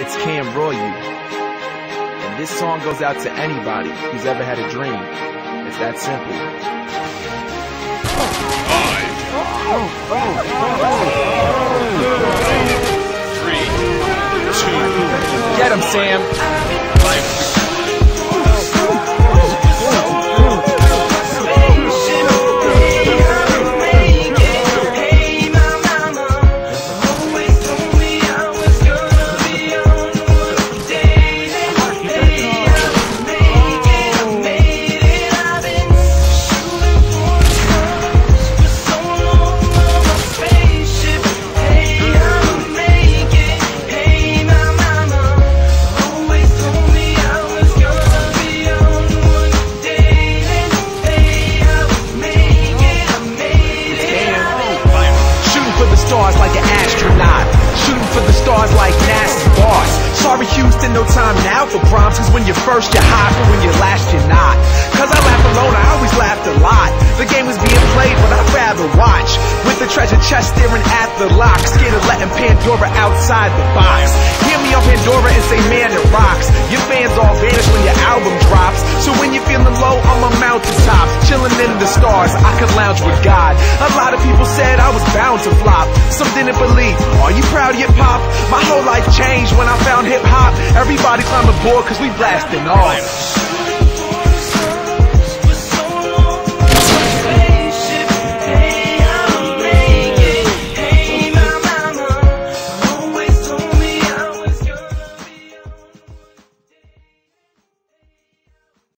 It's Cam Roy you. And this song goes out to anybody who's ever had a dream. It's that simple. Three, Get him, Sam! life. Houston, no time now for proms. Cause when you're first, you're hot, but when you're last, you're not. Cause I laugh alone, I always laughed a lot. The game was being played, but I'd rather watch. With the treasure chest staring at the lock. Scared of letting Pandora outside the box. Hear me on Pandora and say, man, it rocks. Your fans all vanish when your album drops. So when you're feeling low, I'm a mountaintop. Chilling in the stars, I could lounge with God. A lot of people said I was bound to flop. Some didn't believe. Are you proud of your pop? My whole life changed when I found hip hop. Everybody climb aboard cause we blasting off.